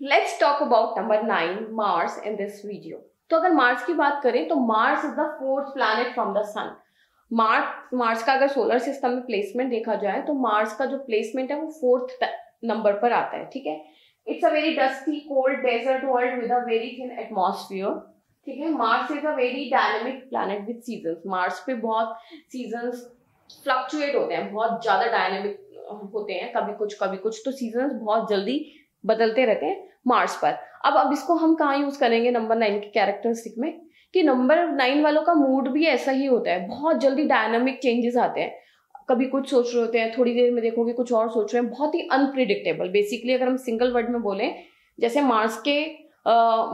Let's talk about number nine Mars in this video तो अगर Mars की बात करें तो Mars is the fourth planet from the sun Mars Mars का अगर सोलर सिस्टम में प्लेसमेंट देखा जाए तो मार्स का जो प्लेसमेंट है, वो फोर्थ नंबर पर आता है, ठीक है? It's a very dusty cold desert world with a very thin atmosphere ठीक है? Mars is a very dynamic planet with season Mars पे बहुत सीज़न फ्लक्चुएट होते हैं, बहुत ज़्यादा डायनेमिक होते हैं, कभी कुछ कभी कुछ तो सीज़न बहुत जल्दी बदलते रहते हैं मार्स पर। अब अब इसको हम कहाँ यूज़ करेंगे नंबर नाइन के कैरेक्टरिस्टिक में? कि नंबर नाइन वालों का मूड भी ऐसा ही होता है। बहुत जल्दी डायनामिक चेंजेस आते हैं। कभी कुछ सोच रहे होते हैं, थोड़ी देर में देखोगे कुछ और सोच रहे हैं। बहुत ही अनप्रिडिक्टेबल बेसिकली अगर हम सिंगल वर्ड में बोलें, जैसे मार्स के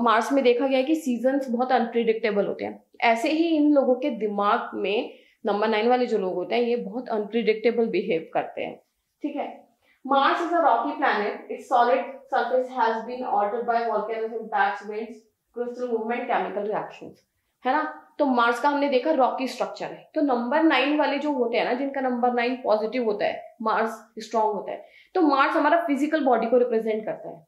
मार्स में देखा गया है कि सीज़न बहुत अनप्रिडिक्टेबल होते हैं। ऐसे ही इन लोगों के दिमाग में नंबर नाइन वाले जो लोग होते हैं, ये बहुत अनप्रिडिक्टेबल बिहेव करते हैं। ठीक है? Mars is a rocky planet its solid surface has been altered by volcanoes impacts winds crystal movement chemical reactions है ना? तो मार्स का हमने देखा रॉकी स्ट्रक्चर है। तो नंबर नाइन वाले जो होते हैं ना, जिनका नंबर नाइन पॉजिटिव होता है मार्स स्ट्रॉन्ग होता है। तो मार्स हमारा फ़िज़िकल बॉडी को रिप्रेजेंट करता है।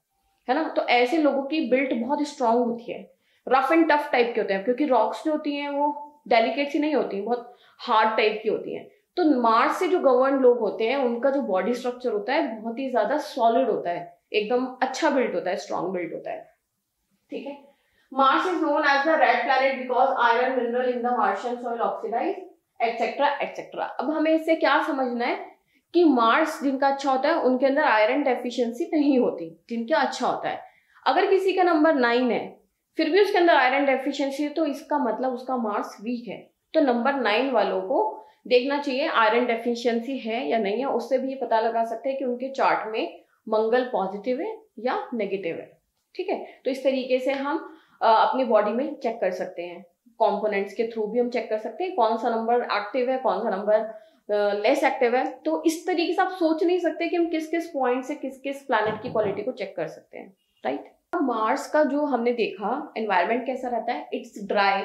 है ना? तो ऐसे लोगों की बिल्ट बहुत स्ट्रांग होती है। रफ एंड टफ टाइप के होते हैं, क्योंकि रॉक्स जो होती हैं वो डेलिकेट सी नहीं होती, बहुत हार्ड टाइप की होती हैं। तो मार्स से जो गवर्न लोग होते हैं, उनका जो बॉडी स्ट्रक्चर होता है, बहुत ही ज़्यादा सॉलिड होता है। एकदम अच्छा बिल्ड होता है स्ट्रॉन्ग बिल्ड होता है। ठीक है? Mars is known as the red planet because iron mineral in the Martian soil oxidise etcetera etcetera अब हमें इससे क्या समझना है कि मार्स जिनका अच्छा होता है, उनके अंदर आयरन डेफिशिएंसी नहीं होती, जिनका अच्छा होता है। अगर किसी का नंबर नाइन है, फिर भी उसके अंदर आयरन डेफिशिएंसी है तो इसका मतलब उसका मार्स वीक है। तो नंबर नाइन वालों को देखना चाहिए आयरन डेफिशिएंसी है या नहीं है, उससे भी ये पता लगा सकते हैं कि उनके चार्ट में मंगल पॉजिटिव है या नेगेटिव है। ठीक है? तो इस तरीके से हम अपनी बॉडी में चेक कर सकते हैं। कंपोनेंट्स के थ्रू भी हम चेक कर सकते हैं, कौन सा नंबर एक्टिव है, कौन सा नंबर लेस एक्टिव है। तो इस तरीके से आप सोच नहीं सकते कि हम किस किस पॉइंट से किस किस प्लानट की क्वालिटी को चेक कर सकते हैं। राइट मार्स का जो हमने देखा एनवायरमेंट कैसा रहता है इट्स ड्राई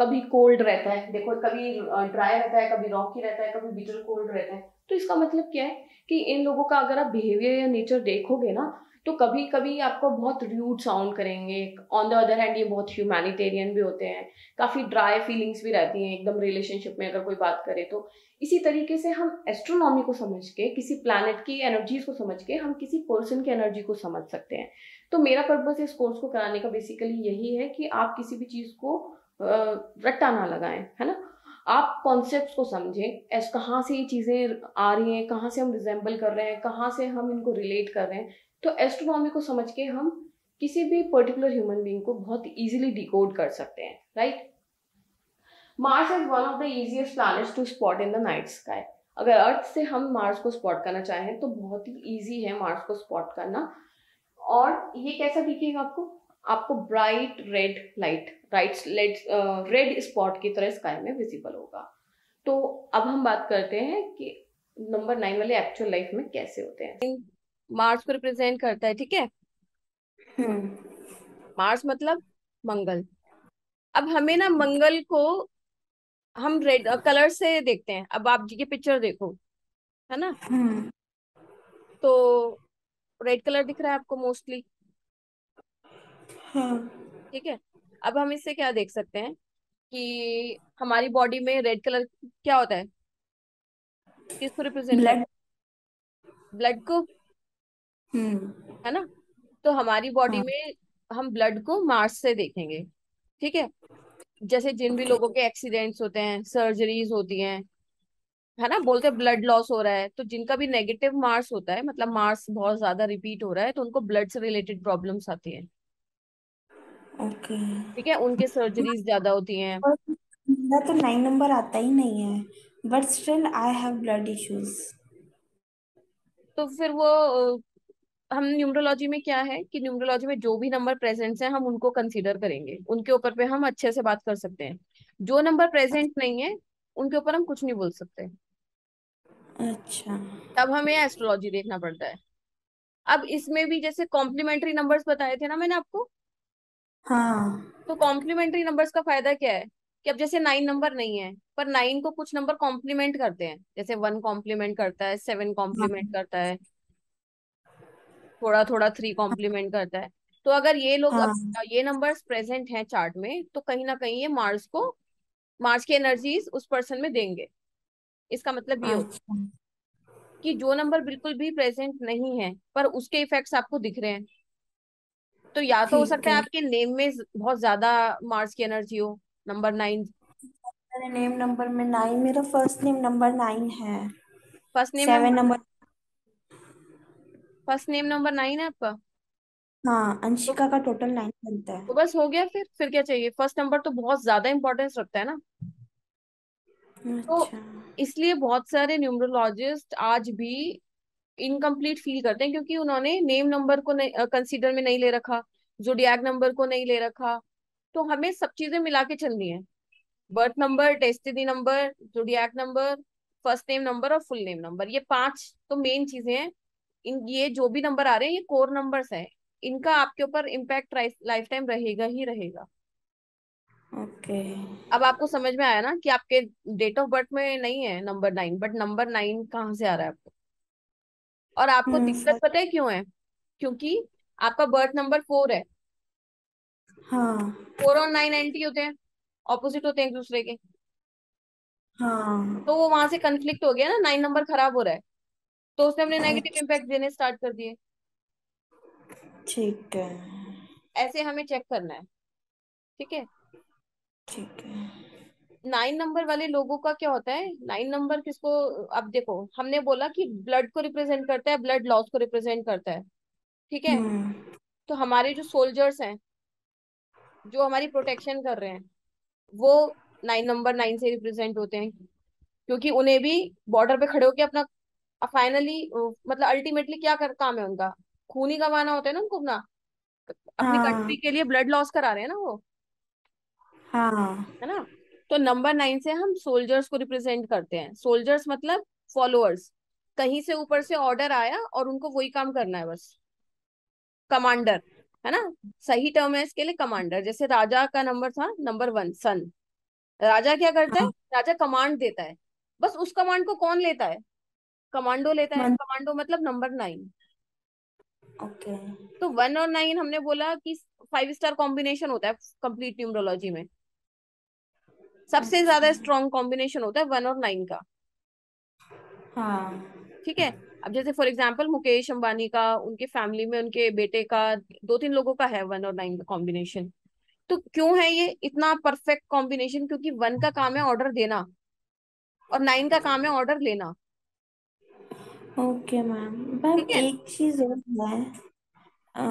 कभी कोल्ड रहता है, देखो कभी ड्राई रहता है, कभी रॉकी रहता है, कभी बिटर कोल्ड रहता है। तो इसका मतलब क्या है कि इन लोगों का अगर आप बिहेवियर या नेचर देखोगे ना तो कभी कभी आपको बहुत रूड साउंड करेंगे। ऑन द अदर हैंड ये बहुत ह्यूमैनिटेरियन भी होते हैं। काफ़ी ड्राई फीलिंग्स भी रहती हैं एकदम रिलेशनशिप में अगर कोई बात करे तो। इसी तरीके से हम एस्ट्रोनॉमी को समझ के, किसी प्लानट की एनर्जीज को समझ के, हम किसी पर्सन की एनर्जी को समझ सकते हैं। तो मेरा पर्पज इस कोर्स को कराने का बेसिकली यही है कि आप किसी भी चीज़ को रट्टा ना लगाएँ, है ना? आप कॉन्सेप्ट को समझें ऐस कहाँ से ये चीज़ें आ रही हैं, कहाँ से हम रिजेंबल कर रहे हैं, कहाँ से हम इनको रिलेट कर रहे हैं तो एस्ट्रोनॉमी को समझ के हम किसी भी पर्टिकुलर ह्यूमन बींग को बहुत ईजिली डिकोड कर सकते हैं right Mars is one of the easiest planets to spot in the night sky अगर अर्थ से हम मार्स को स्पॉट करना चाहें तो बहुत ही ईजी है मार्स को स्पॉट करना। और ये कैसा दिखेगा आपको? आपको bright red light right red spot की तरह स्काई में विजिबल होगा। तो अब हम बात करते हैं कि नंबर नाइन वाले एक्चुअल लाइफ में कैसे होते हैं। मार्स को रिप्रेजेंट करता है ठीक है? Mars hmm. मतलब मंगल। अब हमें ना मंगल को हम रेड कलर से देखते हैं। अब आप जी की पिक्चर देखो है ना? हम्म। तो रेड कलर दिख रहा है आपको मोस्टली हाँ। ठीक है? अब हम इससे क्या देख सकते हैं कि हमारी बॉडी में रेड कलर क्या होता है? किसको रिप्रेजेंट ब्लड ब्लड को। हम्म। है ना? तो हमारी बॉडी हाँ. में हम ब्लड को मार्स से देखेंगे। ठीक है? जैसे जिन भी लोगों के एक्सीडेंट्स होते हैं सर्जरीज होती हैं है ना? बोलते हैं ब्लड लॉस हो रहा है तो जिनका भी नेगेटिव मार्स होता है मतलब मार्स बहुत ज़्यादा रिपीट हो रहा है तो उनको ब्लड से रिलेटेड प्रॉब्लम्स आती हैं। ओके। ठीक है उनके सर्जरीज ज़्यादा होती हैं। मेरा तो नाइन नंबर आता ही नहीं है but still I have blood issues तो फिर वो हम न्यूमरोलॉजी में क्या है कि न्यूमरोलॉजी में जो भी नंबर प्रेजेंट है हम उनको कंसीडर करेंगे। उनके ऊपर पे हम अच्छे से बात कर सकते हैं। जो नंबर प्रेजेंट नहीं है उनके ऊपर हम कुछ नहीं बोल सकते। अच्छा। तब हमें एस्ट्रोलॉजी देखना पड़ता है। अब इसमें भी जैसे कॉम्प्लीमेंट्री नंबर्स बताए थे ना मैंने आपको हाँ। तो कॉम्प्लीमेंट्री नंबर्स का फ़ायदा क्या है? कि अब जैसे नाइन नंबर नहीं है पर नाइन को कुछ नंबर कॉम्प्लीमेंट करते हैं। जैसे वन कॉम्प्लीमेंट करता है सेवन कॉम्प्लीमेंट हाँ। करता है थोड़ा थोड़ा थ्री कॉम्प्लीमेंट करता है। तो अगर ये लोग हाँ। ये नंबर्स प्रेजेंट हैं चार्ट में तो कहीं ना कहीं ये मार्स को मार्स की एनर्जीज उस पर्सन में देंगे। इसका मतलब ये होता अच्छा। है कि जो नंबर बिल्कुल भी प्रेजेंट नहीं है पर उसके इफेक्ट्स आपको दिख रहे हैं। तो या तो हो सकता है आपके नेम में बहुत ज़्यादा मार्स की एनर्जी हो नंबर नाइन मेरे नेम नंबर में नाइन मेरा फ़र्स्ट नेम नंबर नाइन है। First name seven number first name number nine है आपका? हाँ तो, अंशिका का टोटल नाइन बनता है। तो बस हो गया फिर फिर क्या चाहिए? फ़र्स्ट नंबर तो बहुत ज़्यादा इम्पोर्टेंस रखता है ना। तो अच्छा। इसलिए बहुत सारे न्यूमरोलॉजिस्ट आज भी इनकम्प्लीट फील करते हैं क्योंकि उन्होंने नेम नंबर को कंसीडर में नहीं ले रखा जोडियाक नंबर को नहीं ले रखा। तो हमें सब चीज़ें मिला के चलनी है। Birth number destiny number zodiac number first name number और फुल नेम नंबर ये पाँच तो मेन चीज़ें हैं। इन ये जो भी नंबर आ रहे हैं ये कोर नंबर्स हैं। इनका आपके ऊपर इम्पैक्ट लाइफ टाइम रहेगा ही रहेगा। ओके। okay. अब आपको समझ में आया ना कि आपके डेट ऑफ़ बर्थ में नहीं है number nine but number nine कहाँ से आ रहा है आपको? और आपको हम्म। दिक्कत पता है क्यों है? क्योंकि आपका बर्थ नंबर फोर है। हाँ। फोर और नाइन एंटी होते हैं ऑपोजिट होते हैं एक दूसरे के। हाँ। तो वो वहाँ से कंफ्लिक्ट हो गया ना नाइन नंबर खराब हो रहा है। तो उसने अपने नेगेटिव अच्छा। इम्पैक्ट देने स्टार्ट कर दिए। ठीक है। ऐसे हमें चेक करना है। ठीक है? ठीक है। नाइन नंबर वाले लोगों का क्या होता है? नाइन नंबर किसको अब देखो हमने बोला कि ब्लड को रिप्रेजेंट करता है ब्लड लॉस को रिप्रेजेंट करता है ठीक है? हम्म। तो हमारे जो सोल्जर्स हैं जो हमारी प्रोटेक्शन कर रहे हैं वो नाइन नंबर नाइन से रिप्रेजेंट होते हैं क्योंकि उन्हें भी बॉर्डर पे खड़े होकर अपना फाइनली मतलब अल्टीमेटली क्या कर काम है उनका? खून ही गंवाना होता है ना उनको अपना? अपनी कंट्री हाँ के लिए ब्लड लॉस करा रहे हैं ना वो? हाँ। है ना? तो नंबर नाइन से हम सोल्जर्स को रिप्रेजेंट करते हैं। सोल्जर्स मतलब फॉलोअर्स कहीं से ऊपर से ऑर्डर आया और उनको वही काम करना है बस। कमांडर है ना? सही टर्म है इसके लिए कमांडर जैसे राजा का नंबर था नंबर वन सन राजा क्या करता है? हाँ। राजा कमांड देता है। बस उस कमांड को कौन लेता है? कमांडो लेता है। कमांडो मतलब नंबर नाइन ओके तो वन और नाइन हमने बोला कि फाइव स्टार कॉम्बिनेशन होता है कंप्लीट न्यूमरोलॉजी में। सबसे ज़्यादा स्ट्रॉन्ग कॉम्बिनेशन होता है वन और नाइन का। हाँ। ठीक है? अब जैसे फॉर एग्ज़ाम्पल मुकेश अंबानी का उनके फैमिली में उनके बेटे का दो तीन लोगों का है वन और नाइन का कॉम्बिनेशन तो क्यों है ये इतना परफेक्ट कॉम्बिनेशन क्योंकि वन का काम है ऑर्डर देना और नाइन का काम है ऑर्डर लेना। ओके मैम मैम एक चीज़ और है। अ,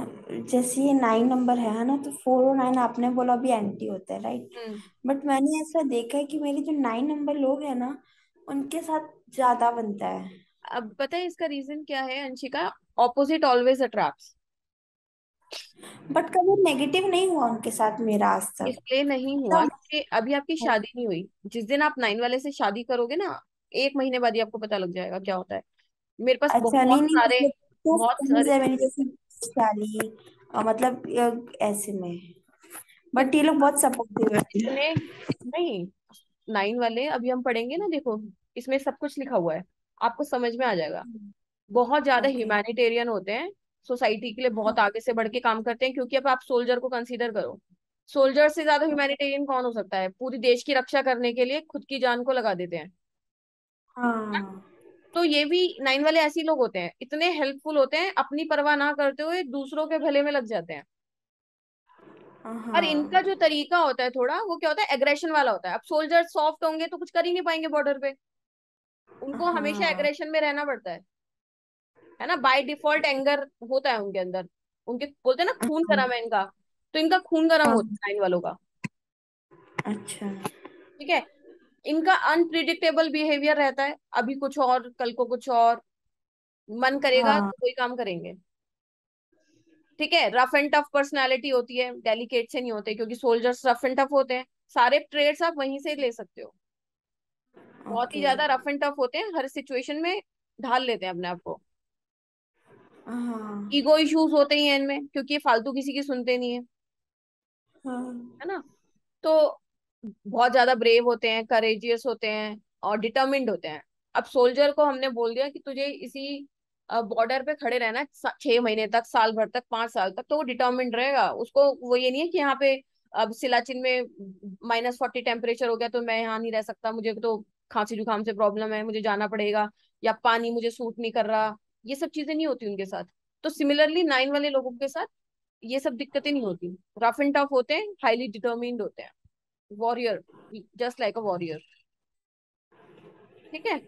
जैसे ये नाइन नंबर है है ना? तो फोर और नाइन आपने बोला अभी एंटी होता है राइट हम्म। बट मैंने ऐसा देखा है कि मेरे जो नाइन नंबर लोग हैं ना उनके साथ ज़्यादा बनता है। अब पता है इसका रीजन क्या है Anshika? Opposite always attracts but कभी नेगेटिव नहीं हुआ उनके साथ मेरा आज तक। इसलिए नहीं हुआ सब कि अभी आपकी शादी नहीं हुई। जिस दिन आप नाइन वाले से शादी करोगे ना एक महीने बाद ही आपको पता लग जाएगा क्या होता है। मेरे पास अच्छा नहीं बहुत नहीं सारे मतलब बहुत फ्रेंड्स सारे है मेरी जैसे शाली मतलब ऐसे में। बट ये लोग बहुत सपोर्टिव है। नहीं नाइन वाले अभी हम पढ़ेंगे ना देखो इसमें सब कुछ लिखा हुआ है। आपको समझ में आ जाएगा। बहुत ज़्यादा ह्यूमैनिटेरियन होते हैं। सोसाइटी के लिए बहुत हाँ। आगे से बढ़ के काम करते हैं क्योंकि अब आप सोल्जर को कंसीडर करो। सोल्जर से ज़्यादा ह्यूमैनिटेरियन कौन हो सकता है? पूरी देश की रक्षा करने के लिए खुद की जान को लगा देते हैं। हाँ। तो ये भी नाइन वाले ऐसे लोग होते हैं इतने हेल्पफुल होते हैं अपनी परवाह ना करते हुए दूसरों के भले में लग जाते हैं। और इनका हाँ। जो तरीका होता है थोड़ा वो क्या होता है एग्रेशन वाला होता है। अब सोल्जर सॉफ्ट होंगे तो कुछ कर ही नहीं पाएँगे बॉर्डर पे। उनको हमेशा हाँ। एग्रेशन में रहना पड़ता है। है ना? बाय डिफ़ॉल्ट एंगर होता है उनके अंदर। उनके बोलते हैं ना खून हाँ गर्म है इनका। तो इनका खून गर्म हाँ, होता है नाइन वालों का। अच्छा। ठीक है? इनका अनप्रिडिक्टेबल बिहेवियर रहता है। अभी कुछ और कल को कुछ और। मन करेगा हाँ। तो कोई काम करेंगे। ठीक है रफ एंड टफ पर्सनालिटी होती है। डेलिकेट से नहीं होते क्योंकि सोल्जर्स रफ एंड टफ होते हैं। सारे ट्रेड्स आप वहीं से ले सकते हो। बहुत ही ज़्यादा रफ एंड टफ होते हैं। हर सिचुएशन में ढाल लेते हैं अपने आप को। हाँ। ईगो इश्यूज़ होते ही हैं इनमें क्योंकि ये फालतू किसी की सुनते नहीं है। हाँ। है ना? तो बहुत ज़्यादा ब्रेव होते हैं करेजियस होते हैं और डिटर्मिंड होते हैं। अब सोल्जर को हमने बोल दिया कि तुझे इसी बॉर्डर पे खड़े रहना छह महीने तक, साल भर तक, पाँच साल तक तो वो डिटर्मिंड रहेगा। उसको वो ये नहीं है कि यहाँ पे अब सिलाचिन में माइनस फोर्टी टेम्परेचर हो गया तो मैं यहाँ नहीं रह सकता, मुझे तो खांसी जुकाम से प्रॉब्लम है, मुझे जाना पड़ेगा या पानी मुझे सूट नहीं कर रहा। ये सब चीज़ें नहीं होती उनके साथ। तो सिमिलरली नाइन वाले लोगों के साथ ये सब दिक्कतें नहीं होती। रफ एंड टफ होते हैं हाईली डिटर्मिन्ड होते हैं। Warrior just like a warrior. ठीक है?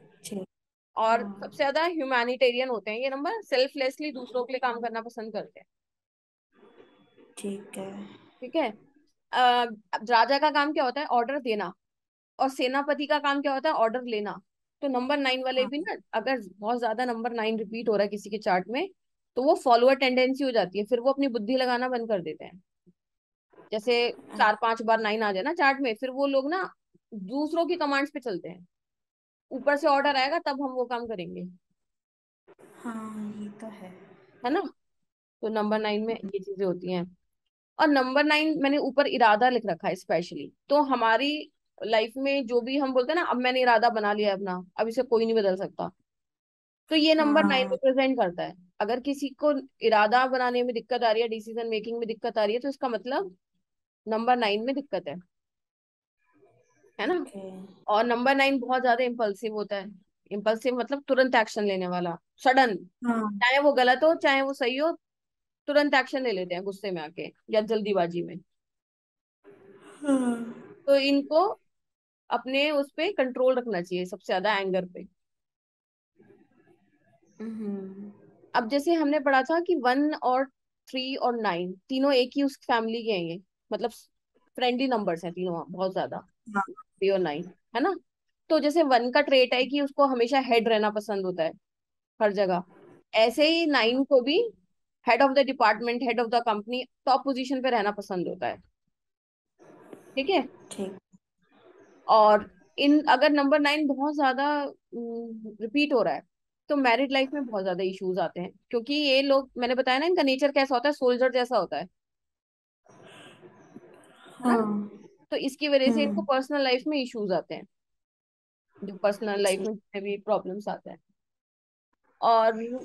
और हाँ। सबसे ज़्यादा ह्यूमैनिटेरियन होते हैं ये नंबर सेल्फलेसली दूसरों के लिए काम करना पसंद करते हैं। ठीक है। ठीक है? आ, राजा का काम क्या होता है? ऑर्डर देना। और सेनापति का काम क्या होता है? ऑर्डर लेना। तो नंबर नाइन वाले हाँ। भी ना अगर बहुत ज़्यादा नंबर नाइन रिपीट हो रहा है किसी के चार्ट में तो वो फॉलोअर टेंडेंसी हो जाती है फिर वो अपनी बुद्धि लगाना बंद कर देते हैं। जैसे चार पाँच बार नाइन आ जाए ना चार्ट में फिर वो लोग ना दूसरों की कमांड्स पे चलते हैं। ऊपर से ऑर्डर आएगा तब हम वो काम करेंगे। हाँ ये तो है। है ना? तो नंबर नाइन में ये चीज़ें होती हैं। और नंबर नाइन मैंने ऊपर इरादा लिख रखा है स्पेशली। तो हमारी लाइफ में जो भी हम बोलते हैं ना अब मैंने इरादा बना लिया अपना अब इसे कोई नहीं बदल सकता। तो ये नंबर नाइन हाँ। रिप्रेजेंट करता है। अगर किसी को इरादा बनाने में दिक्कत आ रही है डिसीज़न मेकिंग में दिक्कत आ रही है तो इसका मतलब नंबर नाइन में दिक्कत है। है ना? ओके। और नंबर नाइन बहुत ज़्यादा इम्पल्सिव होता है। इम्पल्सिव मतलब तुरंत एक्शन लेने वाला। सडन हाँ। चाहे वो गलत हो चाहे वो सही हो तुरंत एक्शन ले लेते हैं गुस्से में आके या जल्दीबाजी में। हाँ। तो इनको अपने उस पे कंट्रोल रखना चाहिए सबसे ज़्यादा एंगर पे। हम्म। अब जैसे हमने पढ़ा था कि वन और थ्री और नाइन तीनों एक ही उस फैमिली के हैं मतलब फ्रेंडली नंबर्स हैं तीनों बहुत ज़्यादा। थ्री और नाइन है ना? तो जैसे वन का ट्रेट है कि उसको हमेशा हेड रहना पसंद होता है हर जगह। ऐसे ही नाइन को भी head of the department head of the company top position पे रहना पसंद होता है। ठीक है? ठीक। और इन अगर नंबर नाइन बहुत ज़्यादा रिपीट हो रहा है तो मैरिड लाइफ में बहुत ज़्यादा इश्यूज़ आते हैं। क्योंकि ये लोग मैंने बताया ना इनका नेचर कैसा होता है? सोल्जर जैसा होता है। है। ना? तो इसकी वजह से इनको हम्म। पर्सनल लाइफ में इश्यूज़ आते हैं। जो पर्सनल लाइफ में जितने भी प्रॉब्लम्स आते हैं। और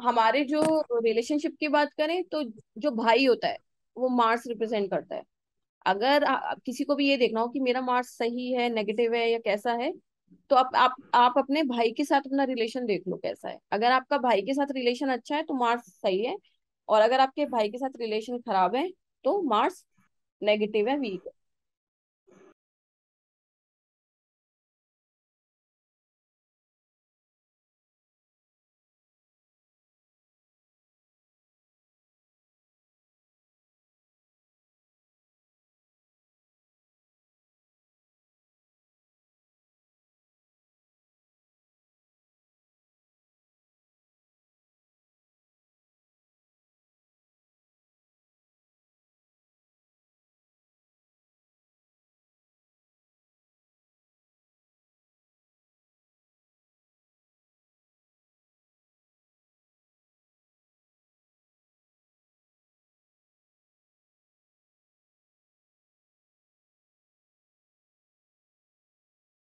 हमारे जो रिलेशनशिप की बात करें तो जो भाई होता है वो मार्स रिप्रेजेंट करता है। अगर आ, आ- किसी को भी ये देखना हो कि मेरा मार्क्स सही है नेगेटिव है या कैसा है तो आप आप आप अपने भाई के साथ अपना रिलेशन देख लो कैसा है। अगर आपका भाई के साथ रिलेशन अच्छा है तो मार्क्स सही है। और अगर आपके भाई के साथ रिलेशन खराब है तो मार्क्स नेगेटिव है वीक है